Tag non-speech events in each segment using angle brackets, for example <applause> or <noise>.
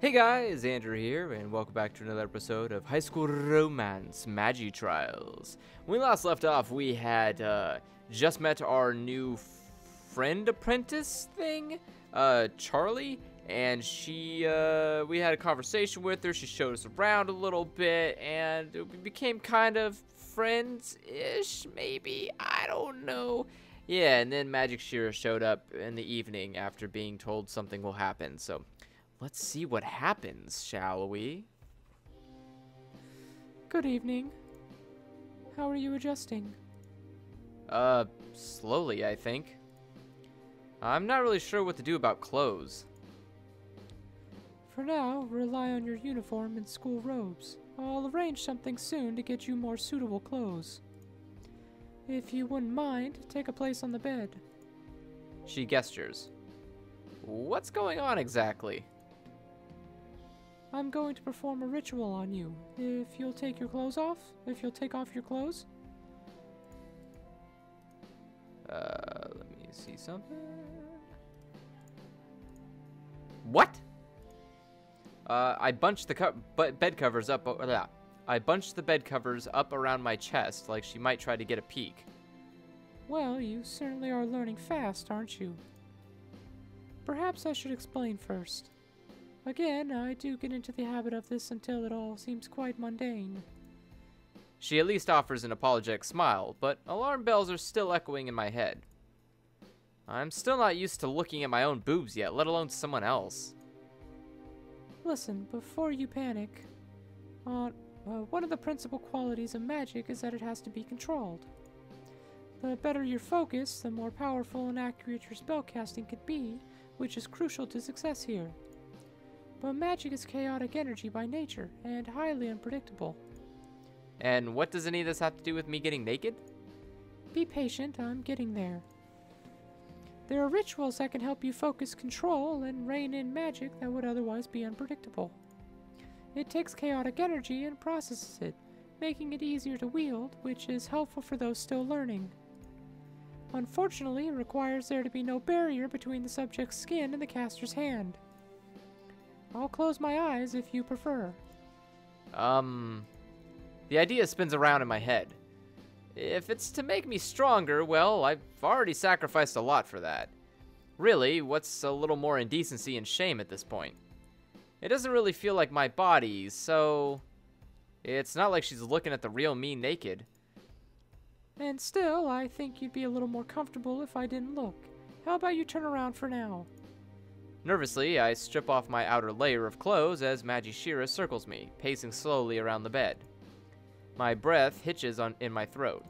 Hey guys, Andrew here, and welcome back to another episode of High School Romance Magi Trials. When we last left off, we had uh, just met our new friend apprentice thing, uh, Charlie, and she, uh, we had a conversation with her. She showed us around a little bit, and we became kind of friends-ish, maybe. I don't know. Yeah, and then Magi Shira showed up in the evening after being told something will happen. So let's see what happens, shall we? Good evening. How are you adjusting? Uh, slowly, I think. I'm not really sure what to do about clothes. For now, rely on your uniform and school robes. I'll arrange something soon to get you more suitable clothes. If you wouldn't mind, take a place on the bed. She gestures. What's going on exactly? I'm going to perform a ritual on you. If you'll take your clothes off, if you'll take off your clothes. Uh, let me see something. What? Uh, I bunched the co bed covers up. Uh, I bunched the bed covers up around my chest, like she might try to get a peek. Well, you certainly are learning fast, aren't you? Perhaps I should explain first. Again, I do get into the habit of this until it all seems quite mundane. She at least offers an apologetic smile, but alarm bells are still echoing in my head. I'm still not used to looking at my own boobs yet, let alone someone else. Listen, before you panic, uh, uh, one of the principal qualities of magic is that it has to be controlled. The better your focus, the more powerful and accurate your spellcasting could be, which is crucial to success here. But magic is chaotic energy by nature, and highly unpredictable. And what does any of this have to do with me getting naked? Be patient, I'm getting there. There are rituals that can help you focus control and rein in magic that would otherwise be unpredictable. It takes chaotic energy and processes it, making it easier to wield, which is helpful for those still learning. Unfortunately, it requires there to be no barrier between the subject's skin and the caster's hand. I'll close my eyes if you prefer. Um, the idea spins around in my head. If it's to make me stronger, well, I've already sacrificed a lot for that. Really, what's a little more indecency and shame at this point? It doesn't really feel like my body, so... It's not like she's looking at the real me naked. And still, I think you'd be a little more comfortable if I didn't look. How about you turn around for now? Nervously, I strip off my outer layer of clothes as Magi Shira circles me, pacing slowly around the bed. My breath hitches on in my throat.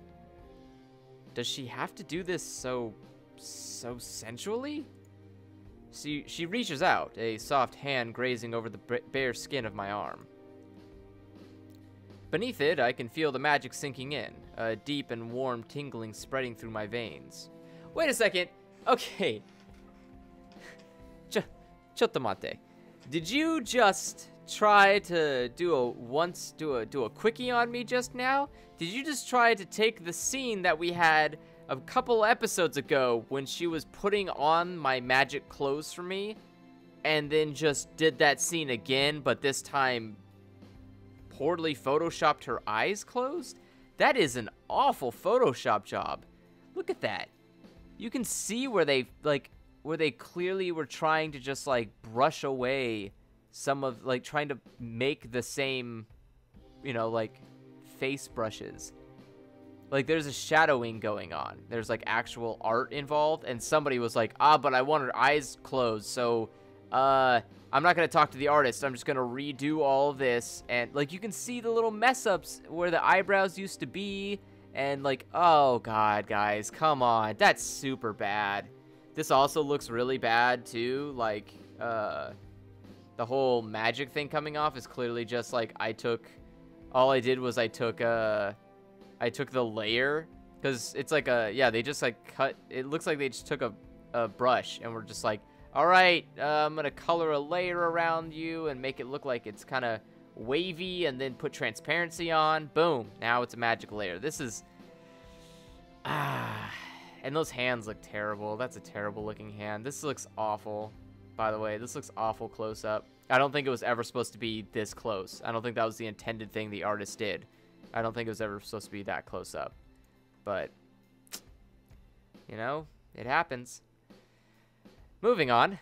Does she have to do this so so sensually? She she reaches out, a soft hand grazing over the bare skin of my arm. Beneath it, I can feel the magic sinking in, a deep and warm tingling spreading through my veins. Wait a second. Okay. Ch Chotomate. Did you just try to do a once do a do a quickie on me just now? Did you just try to take the scene that we had a couple episodes ago when she was putting on my magic clothes for me and then just did that scene again, but this time poorly photoshopped her eyes closed? That is an awful Photoshop job. Look at that. You can see where they like where they clearly were trying to just like brush away some of like trying to make the same you know like face brushes. Like there's a shadowing going on. There's like actual art involved and somebody was like ah but i want her eyes closed so uh i'm not gonna talk to the artist. I'm just gonna redo all of this. And like you can see the little mess ups where the eyebrows used to be and like oh god guys come on. That's super bad this also looks really bad too like uh the whole magic thing coming off is clearly just like I took all I did was I took uh I took the layer because it's like a yeah they just like cut it looks like they just took a, a brush and we're just like all right uh, I'm gonna color a layer around you and make it look like it's kind of wavy and then put transparency on. Boom now it's a magic layer. This is ah and those hands look terrible that's a terrible looking hand this looks awful by the way. This looks awful close up. I don't think it was ever supposed to be this close. I don't think that was the intended thing the artist did. I don't think it was ever supposed to be that close up. But, you know, it happens. Moving on.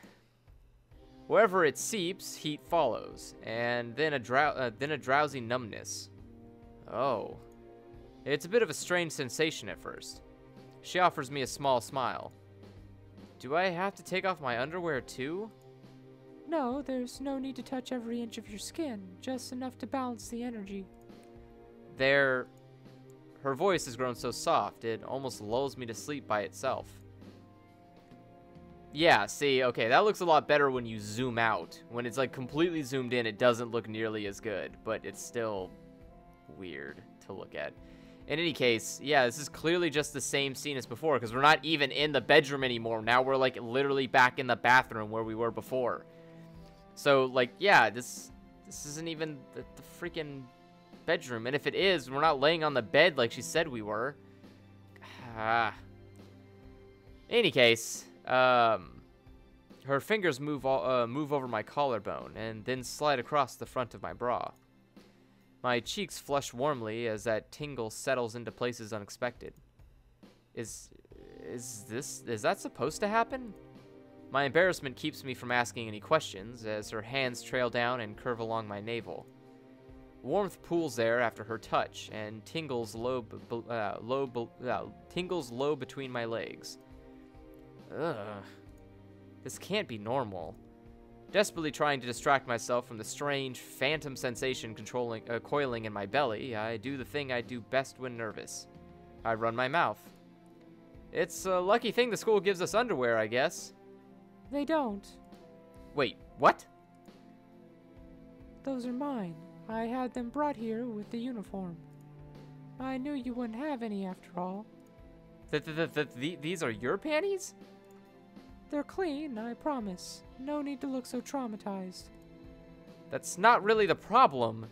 Wherever it seeps, heat follows, and then a, drow uh, then a drowsy numbness. Oh. It's a bit of a strange sensation at first. She offers me a small smile. Do I have to take off my underwear too? No, there's no need to touch every inch of your skin, just enough to balance the energy. There. Her voice has grown so soft, it almost lulls me to sleep by itself. Yeah, see, okay, that looks a lot better when you zoom out. When it's like completely zoomed in, it doesn't look nearly as good, but it's still weird to look at. In any case, yeah, this is clearly just the same scene as before because we're not even in the bedroom anymore. Now we're like literally back in the bathroom where we were before. So like, yeah, this this isn't even the, the freaking bedroom. And if it is, we're not laying on the bed like she said we were. Ah. In any case, um, her fingers move all, uh, move over my collarbone and then slide across the front of my bra. My cheeks flush warmly as that tingle settles into places unexpected. Is is this is that supposed to happen? My embarrassment keeps me from asking any questions as her hands trail down and curve along my navel. Warmth pools there after her touch and tingles low, uh, low, uh, tingles low between my legs. Ugh. This can't be normal. Desperately trying to distract myself from the strange, phantom sensation controlling, uh, coiling in my belly, I do the thing I do best when nervous. I run my mouth. It's a lucky thing the school gives us underwear, I guess. They don't. Wait, what? Those are mine. I had them brought here with the uniform. I knew you wouldn't have any after all. Th th th th th these are your panties? They're clean, I promise. No need to look so traumatized. That's not really the problem.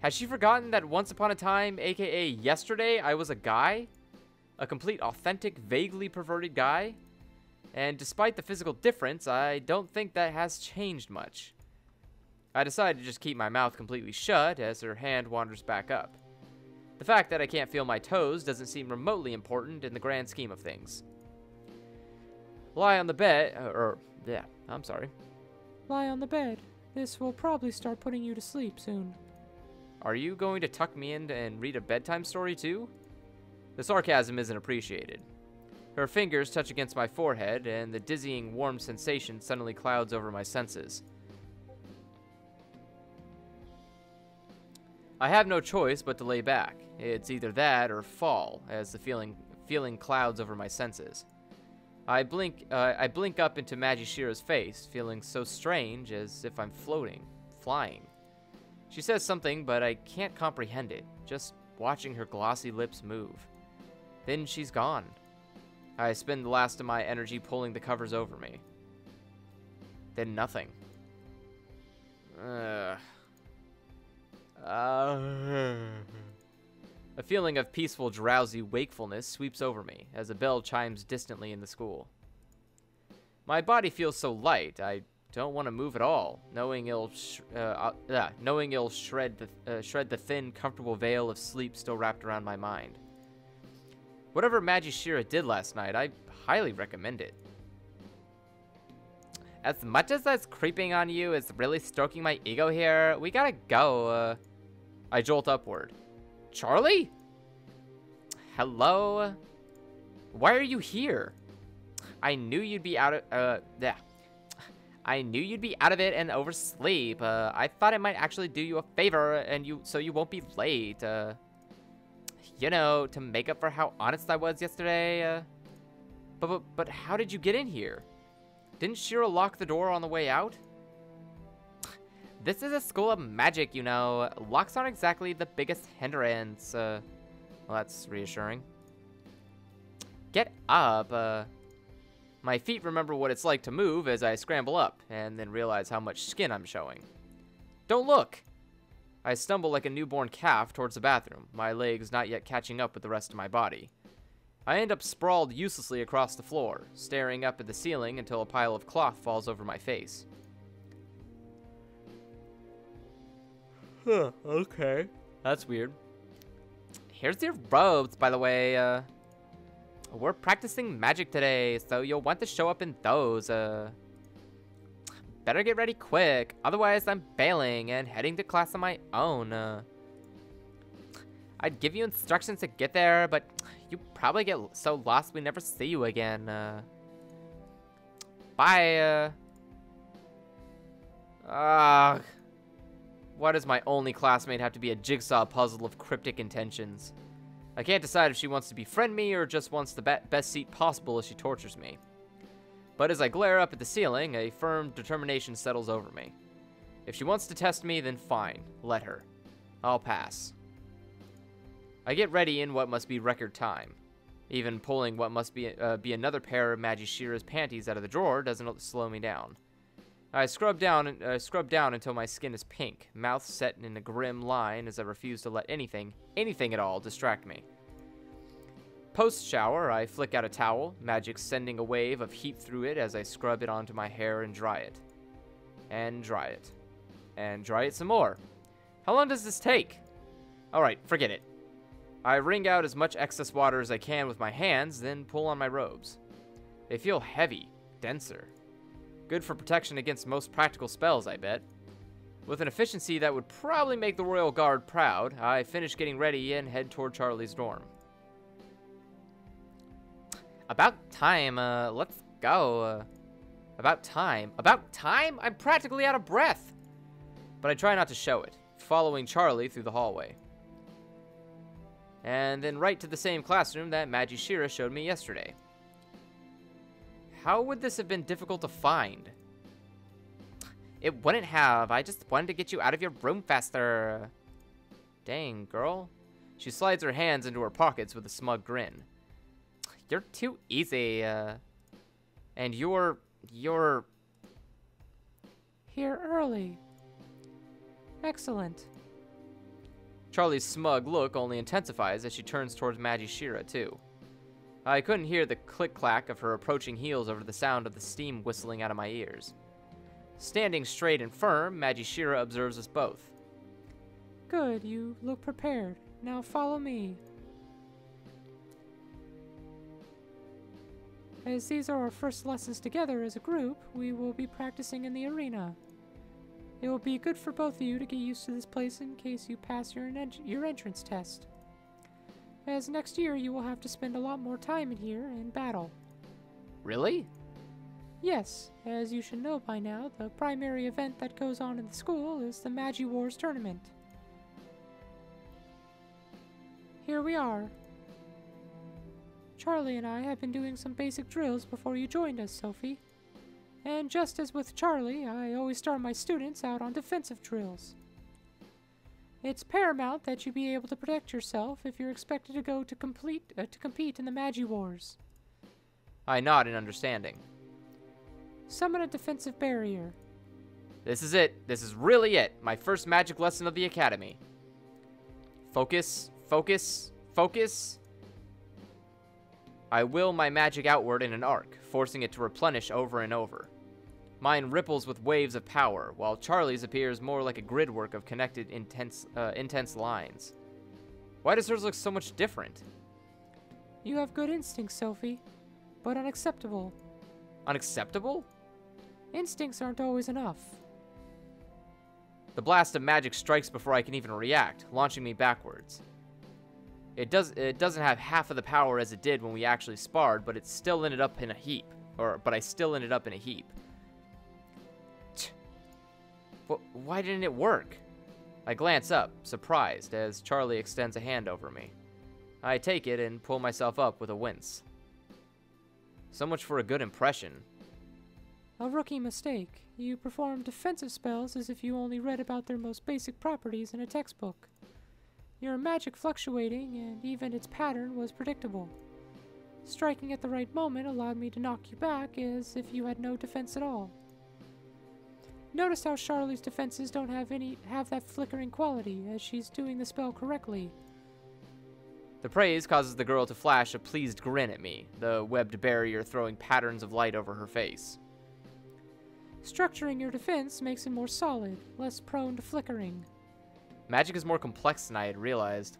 Has she forgotten that once upon a time, aka yesterday, I was a guy? A complete, authentic, vaguely perverted guy? And despite the physical difference, I don't think that has changed much. I decide to just keep my mouth completely shut as her hand wanders back up. The fact that I can't feel my toes doesn't seem remotely important in the grand scheme of things. Lie on the bed, uh, or, yeah, I'm sorry. Lie on the bed. This will probably start putting you to sleep soon. Are you going to tuck me in and read a bedtime story too? The sarcasm isn't appreciated. Her fingers touch against my forehead, and the dizzying, warm sensation suddenly clouds over my senses. I have no choice but to lay back. It's either that or fall, as the feeling feeling clouds over my senses. I blink, uh, I blink up into Magishira's face, feeling so strange as if I'm floating, flying. She says something, but I can't comprehend it, just watching her glossy lips move. Then she's gone. I spend the last of my energy pulling the covers over me. Then nothing. Ugh. Uh. A feeling of peaceful, drowsy wakefulness sweeps over me as a bell chimes distantly in the school. My body feels so light, I don't want to move at all, knowing it'll, uh, uh, knowing it'll shred the, uh, shred the thin, comfortable veil of sleep still wrapped around my mind. Whatever Magishira did last night, I highly recommend it. As much as that's creeping on you is really stroking my ego here, we gotta go. Uh, I jolt upward. Charlie? Hello? Why are you here? I knew you'd be out of, uh, yeah. I knew you'd be out of it and oversleep. Uh, I thought it might actually do you a favor and you, so you won't be late. Uh, you know, to make up for how honest I was yesterday. Uh, but, but, but how did you get in here? Didn't Shira lock the door on the way out? This is a school of magic, you know. Locks aren't exactly the biggest hindrance. Uh, well, that's reassuring. Get up. Uh, my feet remember what it's like to move as I scramble up, and then realize how much skin I'm showing. Don't look! I stumble like a newborn calf towards the bathroom, my legs not yet catching up with the rest of my body. I end up sprawled uselessly across the floor, staring up at the ceiling until a pile of cloth falls over my face. Huh, okay. That's weird. Here's your robes, by the way. Uh, we're practicing magic today, so you'll want to show up in those. Uh, better get ready quick, otherwise I'm bailing and heading to class on my own. Uh, I'd give you instructions to get there, but you probably get so lost we never see you again. Uh, bye. Uh. Why does my only classmate have to be a jigsaw puzzle of cryptic intentions? I can't decide if she wants to befriend me or just wants the be best seat possible as she tortures me. But as I glare up at the ceiling, a firm determination settles over me. If she wants to test me, then fine, let her. I'll pass. I get ready in what must be record time. Even pulling what must be, uh, be another pair of Magishira's panties out of the drawer doesn't slow me down. I scrub down, uh, scrub down until my skin is pink, mouth set in a grim line as I refuse to let anything, anything at all, distract me. Post shower, I flick out a towel, magic sending a wave of heat through it as I scrub it onto my hair and dry it. And dry it. And dry it some more. How long does this take? Alright, forget it. I wring out as much excess water as I can with my hands, then pull on my robes. They feel heavy, denser, Good for protection against most practical spells, I bet. With an efficiency that would probably make the Royal Guard proud, I finish getting ready and head toward Charlie's dorm. About time, uh, let's go. Uh, about time. About time? I'm practically out of breath. But I try not to show it, following Charlie through the hallway. And then right to the same classroom that Magishira showed me yesterday. How would this have been difficult to find? It wouldn't have. I just wanted to get you out of your room faster. Dang, girl. She slides her hands into her pockets with a smug grin. You're too easy, uh... And you're... you're... Here early. Excellent. Charlie's smug look only intensifies as she turns towards Magishira, too. I couldn't hear the click-clack of her approaching heels over the sound of the steam whistling out of my ears. Standing straight and firm, Magishira observes us both. Good, you look prepared. Now follow me. As these are our first lessons together as a group, we will be practicing in the arena. It will be good for both of you to get used to this place in case you pass your, your entrance test as next year you will have to spend a lot more time in here in battle. Really? Yes, as you should know by now, the primary event that goes on in the school is the Magi Wars tournament. Here we are. Charlie and I have been doing some basic drills before you joined us, Sophie. And just as with Charlie, I always start my students out on defensive drills. It's paramount that you be able to protect yourself if you're expected to go to complete uh, to compete in the Magi Wars. I nod in understanding. Summon a defensive barrier. This is it. This is really it. My first magic lesson of the academy. Focus, focus, focus. I will my magic outward in an arc, forcing it to replenish over and over. Mine ripples with waves of power, while Charlie's appears more like a gridwork of connected intense, uh, intense lines. Why does hers look so much different? You have good instincts, Sophie, but unacceptable. Unacceptable? Instincts aren't always enough. The blast of magic strikes before I can even react, launching me backwards. It does it doesn't have half of the power as it did when we actually sparred, but it still ended up in a heap. Or but I still ended up in a heap. Why didn't it work? I glance up, surprised, as Charlie extends a hand over me. I take it and pull myself up with a wince. So much for a good impression. A rookie mistake. You perform defensive spells as if you only read about their most basic properties in a textbook. Your magic fluctuating, and even its pattern was predictable. Striking at the right moment allowed me to knock you back as if you had no defense at all. Notice how Charlie's defenses don't have any have that flickering quality, as she's doing the spell correctly. The praise causes the girl to flash a pleased grin at me, the webbed barrier throwing patterns of light over her face. Structuring your defense makes it more solid, less prone to flickering. Magic is more complex than I had realized.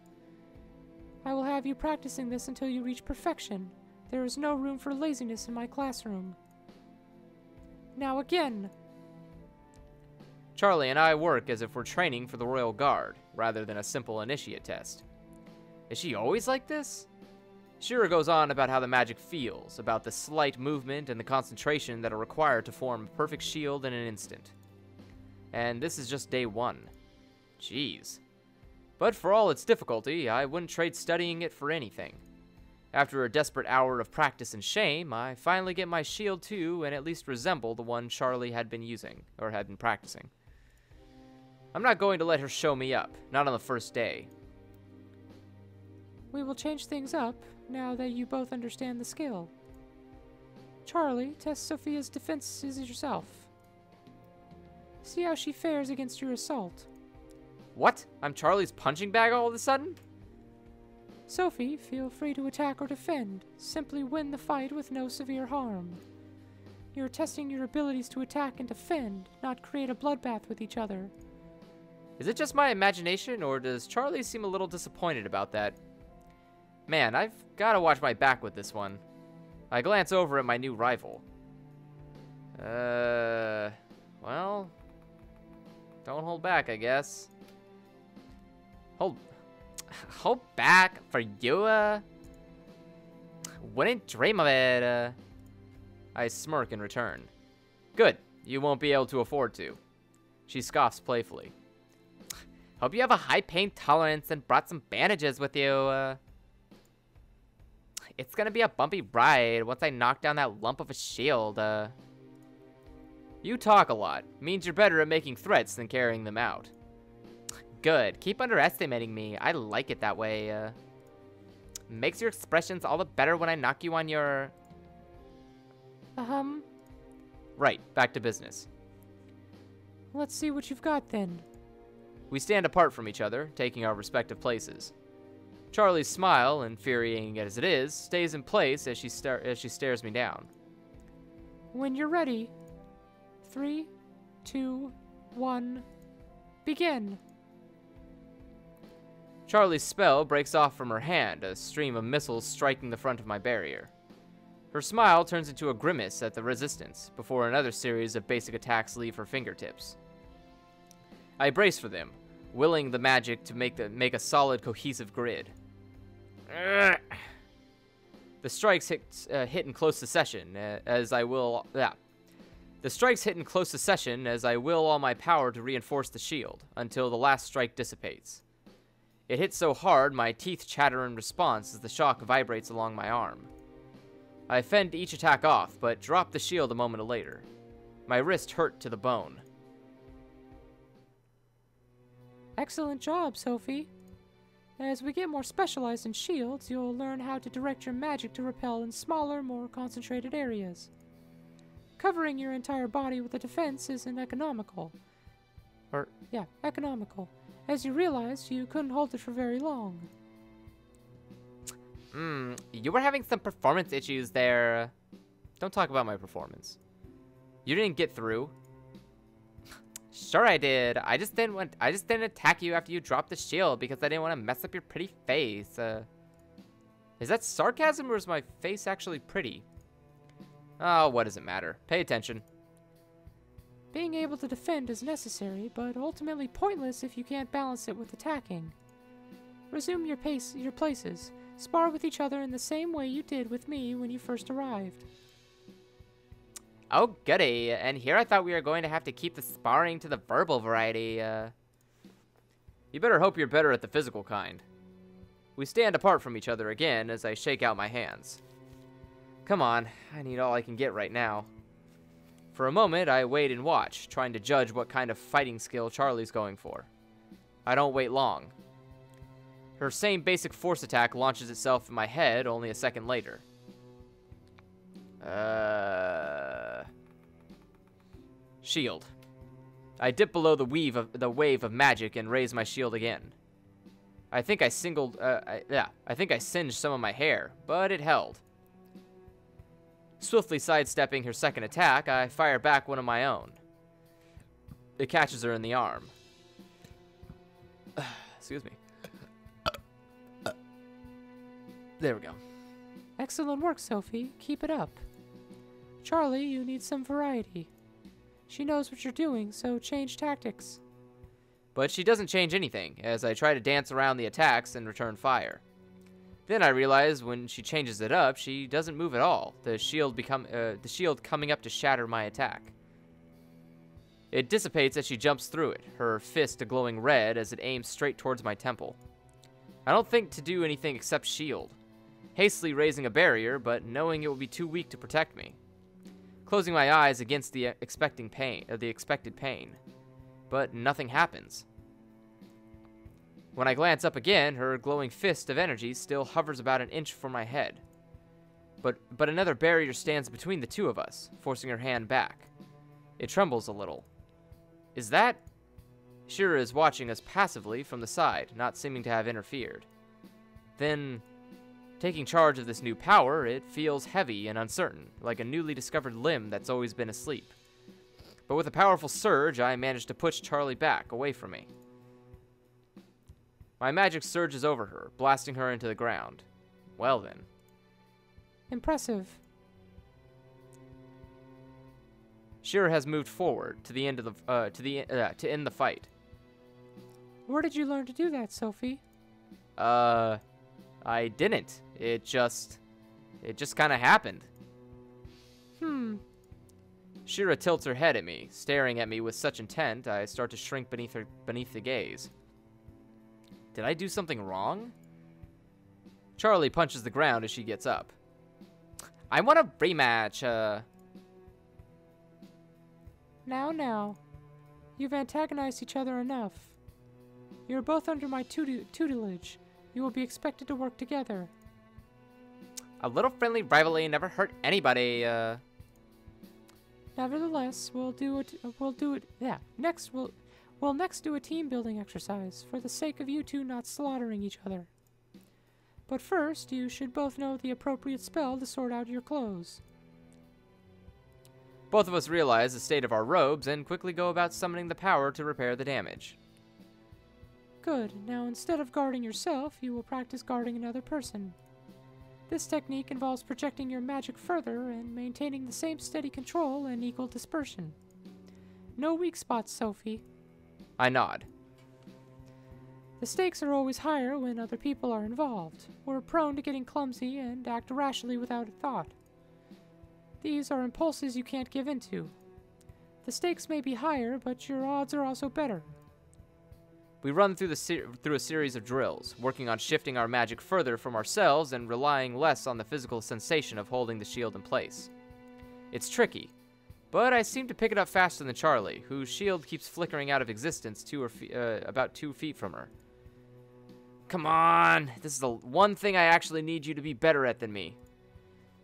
I will have you practicing this until you reach perfection. There is no room for laziness in my classroom. Now again. Charlie and I work as if we're training for the Royal Guard, rather than a simple initiate test. Is she always like this? Shira goes on about how the magic feels, about the slight movement and the concentration that are required to form a perfect shield in an instant. And this is just day one. Jeez. But for all its difficulty, I wouldn't trade studying it for anything. After a desperate hour of practice and shame, I finally get my shield too and at least resemble the one Charlie had been using, or had been practicing. I'm not going to let her show me up, not on the first day. We will change things up now that you both understand the skill. Charlie, test Sophia's defenses yourself. See how she fares against your assault. What? I'm Charlie's punching bag all of a sudden? Sophie, feel free to attack or defend. Simply win the fight with no severe harm. You're testing your abilities to attack and defend, not create a bloodbath with each other. Is it just my imagination, or does Charlie seem a little disappointed about that? Man, I've got to watch my back with this one. I glance over at my new rival. Uh, well, don't hold back, I guess. Hold, <sighs> hold back for you, uh? Wouldn't dream of it, uh. I smirk in return. Good, you won't be able to afford to. She scoffs playfully. Hope you have a high pain tolerance and brought some bandages with you, uh. It's gonna be a bumpy ride once I knock down that lump of a shield, uh. You talk a lot. Means you're better at making threats than carrying them out. Good. Keep underestimating me. I like it that way, uh. Makes your expressions all the better when I knock you on your... Um, Right, back to business. let's see what you've got then. We stand apart from each other, taking our respective places. Charlie's smile, infuriating as it is, stays in place as she, star- as she stares me down. When you're ready. Three, two, one, begin. Charlie's spell breaks off from her hand, a stream of missiles striking the front of my barrier. Her smile turns into a grimace at the resistance, before another series of basic attacks leave her fingertips. I brace for them, willing the magic to make, the, make a solid, cohesive grid. The strikes hit, uh, hit in close succession, uh, as I will. Yeah. The strikes hit in close succession, as I will all my power to reinforce the shield, until the last strike dissipates. It hits so hard, my teeth chatter in response as the shock vibrates along my arm. I fend each attack off, but drop the shield a moment later. My wrist hurt to the bone. Excellent job, Sophie. As we get more specialized in shields, you'll learn how to direct your magic to repel in smaller, more concentrated areas. Covering your entire body with a defense isn't economical. Or- yeah, economical. As you realized, you couldn't hold it for very long. Hmm, you were having some performance issues there. Don't talk about my performance. You didn't get through. Sure I did. I just didn't want I just didn't attack you after you dropped the shield because I didn't want to mess up your pretty face. Uh, is that sarcasm or is my face actually pretty? Oh, what does it matter? Pay attention. Being able to defend is necessary, but ultimately pointless if you can't balance it with attacking. Resume your pace, your places. Spar with each other in the same way you did with me when you first arrived. Oh, goody. And here I thought we were going to have to keep the sparring to the verbal variety. Uh, you better hope you're better at the physical kind. We stand apart from each other again as I shake out my hands. Come on, I need all I can get right now. For a moment, I wait and watch, trying to judge what kind of fighting skill Charlie's going for. I don't wait long. Her same basic force attack launches itself in my head only a second later. Uh, shield. I dip below the weave of the wave of magic and raise my shield again. I think I singled, uh, I, yeah, I think I singed some of my hair, but it held. Swiftly sidestepping her second attack, I fire back one of my own. It catches her in the arm. <sighs> Excuse me. There we go. Excellent work, Sophie. Keep it up. Charlie, you need some variety. She knows what you're doing, so change tactics. But she doesn't change anything, as I try to dance around the attacks and return fire. Then I realize when she changes it up, she doesn't move at all. The shield become uh, the shield coming up to shatter my attack. It dissipates as she jumps through it, her fist a glowing red as it aims straight towards my temple. I don't think to do anything except shield, hastily raising a barrier, but knowing it will be too weak to protect me. Closing my eyes against the expecting pain, uh, the expected pain, but nothing happens. When I glance up again, her glowing fist of energy still hovers about an inch from my head. But, but another barrier stands between the two of us, forcing her hand back. It trembles a little. Is that? Shira is watching us passively from the side, not seeming to have interfered. Then, taking charge of this new power, it feels heavy and uncertain, like a newly discovered limb that's always been asleep. But with a powerful surge, I manage to push Charlie back, away from me. My magic surges over her, blasting her into the ground. Well then. Impressive. Shira has moved forward to the end of the uh, to the uh, to end the fight. Where did you learn to do that, Sophie? Uh, I didn't. It just, it just kind of happened. Hmm. Shira tilts her head at me, staring at me with such intent. I start to shrink beneath her beneath the gaze. Did I do something wrong? Charlie punches the ground as she gets up. I want a rematch, uh... Now, now. You've antagonized each other enough. You are both under my tutelage. You will be expected to work together. A little friendly rivalry never hurt anybody, uh... Nevertheless, we'll do it. We'll do it. Yeah. Next, we'll we'll next do a team building exercise for the sake of you two not slaughtering each other. But first, you should both know the appropriate spell to sort out your clothes. Both of us realize the state of our robes and quickly go about summoning the power to repair the damage. Good. Now, instead of guarding yourself, you will practice guarding another person. This technique involves projecting your magic further and maintaining the same steady control and equal dispersion. No weak spots, Sophie. I nod. The stakes are always higher when other people are involved. We're prone to getting clumsy and act rashly without a thought. These are impulses you can't give into. The stakes may be higher, but your odds are also better. We run through the through a series of drills, working on shifting our magic further from ourselves and relying less on the physical sensation of holding the shield in place. It's tricky, but I seem to pick it up faster than Charlie, whose shield keeps flickering out of existence two uh, about two feet from her. Come on, this is the one thing I actually need you to be better at than me.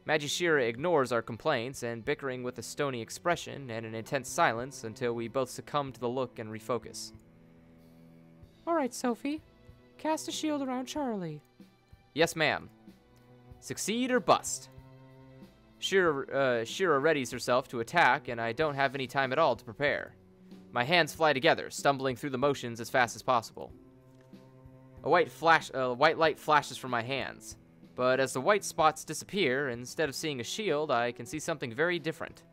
Magishira ignores our complaints and bickering with a stony expression and an intense silence until we both succumb to the look and refocus. All right, Sophie. Cast a shield around Charlie. Yes, ma'am. Succeed or bust. Shira, uh, Shira readies herself to attack, and I don't have any time at all to prepare. My hands fly together, stumbling through the motions as fast as possible. A white flash, uh, white light flashes from my hands, but as the white spots disappear, instead of seeing a shield, I can see something very different.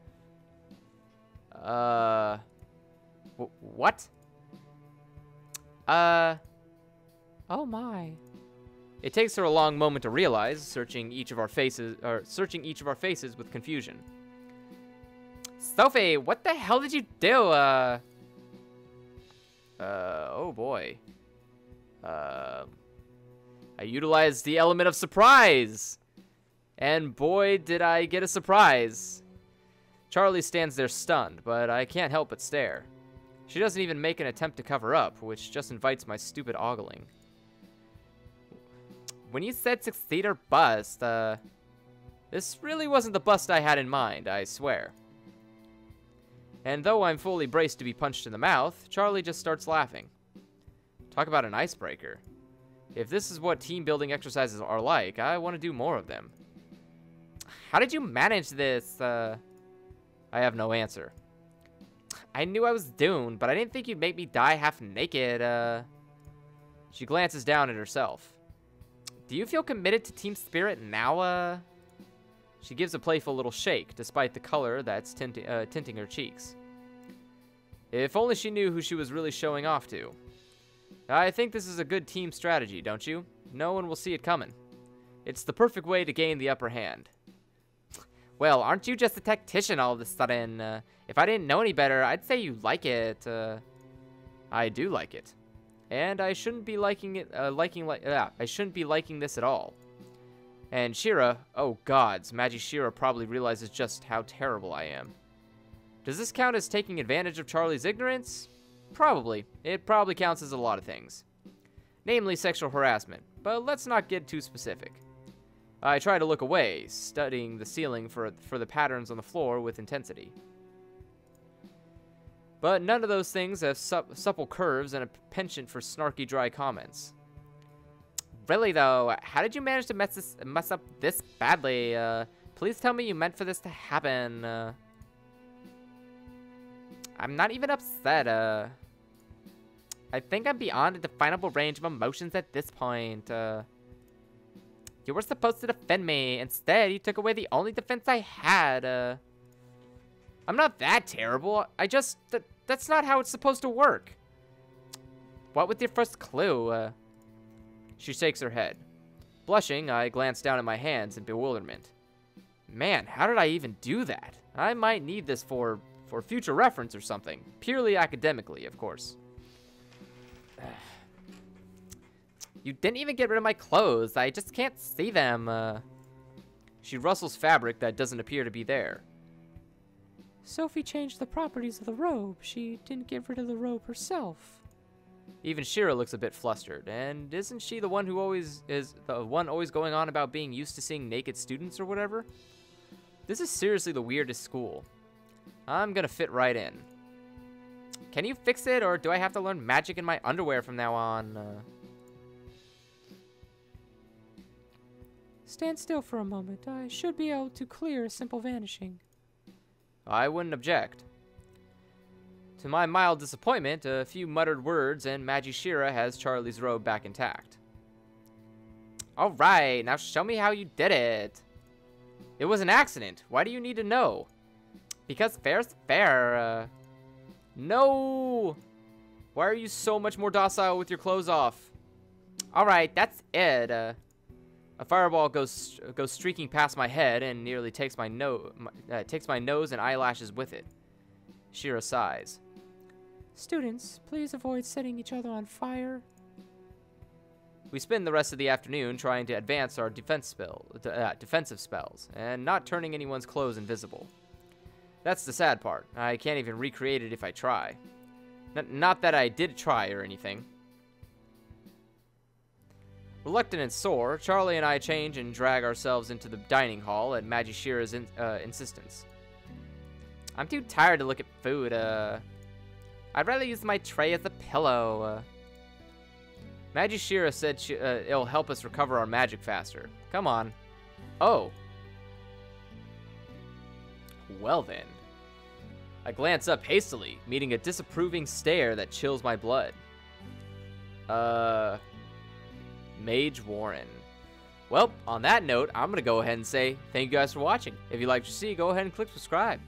Uh, wh- what? Uh, Oh my. It takes her a long moment to realize, searching each of our faces, or searching each of our faces with confusion. Sophie, what the hell did you do? Uh. Uh. Oh boy. Uh. I utilized the element of surprise, and boy, did I get a surprise. Charlie stands there stunned, but I can't help but stare. She doesn't even make an attempt to cover up, which just invites my stupid ogling. When you said succeed or bust, uh, this really wasn't the bust I had in mind, I swear. And though I'm fully braced to be punched in the mouth, Charlie just starts laughing. Talk about an icebreaker. If this is what team building exercises are like, I want to do more of them. How did you manage this? Uh, I have no answer. I knew I was doomed, but I didn't think you'd make me die half naked. Uh, She glances down at herself. Do you feel committed to Team Spirit now, uh? She gives a playful little shake, despite the color that's uh, tinting her cheeks. If only she knew who she was really showing off to. I think this is a good team strategy, don't you? No one will see it coming. It's the perfect way to gain the upper hand. Well, aren't you just a tactician all of a sudden? Uh, if I didn't know any better, I'd say you like it. Uh, I do like it. And I shouldn't be liking it, uh, liking like, yeah, I shouldn't be liking this at all. And Shira, oh gods, Magi Shira probably realizes just how terrible I am. Does this count as taking advantage of Charlie's ignorance? Probably. It probably counts as a lot of things. Namely sexual harassment, but let's not get too specific. I try to look away, studying the ceiling for, for the patterns on the floor with intensity. But none of those things have supple curves and a penchant for snarky, dry comments. Really, though, how did you manage to mess, this, mess up this badly? Uh, please tell me you meant for this to happen. Uh, I'm not even upset. Uh, I think I'm beyond a definable range of emotions at this point. Uh, you were supposed to defend me. Instead, you took away the only defense I had. Uh, I'm not that terrible. I just... Th that's not how it's supposed to work. What with your first clue? Uh, she shakes her head. Blushing, I glance down at my hands in bewilderment. Man, how did I even do that? I might need this for, for future reference or something. Purely academically, of course. <sighs> You didn't even get rid of my clothes. I just can't see them. Uh, she rustles fabric that doesn't appear to be there. Sophie changed the properties of the robe. She didn't get rid of the robe herself. Even Shira looks a bit flustered, and isn't she the one who always is the one always going on about being used to seeing naked students or whatever? This is seriously the weirdest school. I'm gonna fit right in. Can you fix it, or do I have to learn magic in my underwear from now on? Uh, Stand still for a moment. I should be able to clear a simple vanishing. I wouldn't object. To my mild disappointment, a few muttered words and Magi Shira has Charlie's robe back intact. Alright, now show me how you did it. It was an accident. Why do you need to know? Because fair's fair. Uh, no! Why are you so much more docile with your clothes off? Alright, that's it. Uh, a fireball goes goes streaking past my head and nearly takes my nose uh, takes my nose and eyelashes with it. Shira sighs. Students, please avoid setting each other on fire. We spend the rest of the afternoon trying to advance our defense spell, uh, defensive spells and not turning anyone's clothes invisible. That's the sad part. I can't even recreate it if I try. N not that I did try or anything. Reluctant and sore, Charlie and I change and drag ourselves into the dining hall at Magi Shira's in, uh, insistence. I'm too tired to look at food, uh... I'd rather use my tray as a pillow, uh... Magi Shira said she, uh, it'll help us recover our magic faster. Come on. Oh. Well then. I glance up hastily, meeting a disapproving stare that chills my blood. Uh... Mage Warren. Well, on that note, I'm going to go ahead and say thank you guys for watching. If you liked what you see, go ahead and click subscribe.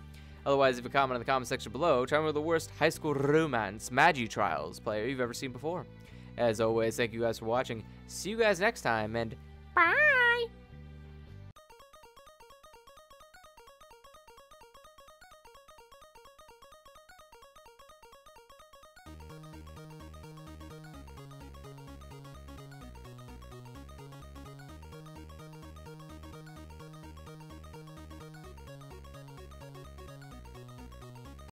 Otherwise, if you comment in the comment section below, tell me the worst high school romance Magi Trials player you've ever seen before. As always, thank you guys for watching. See you guys next time, and bye!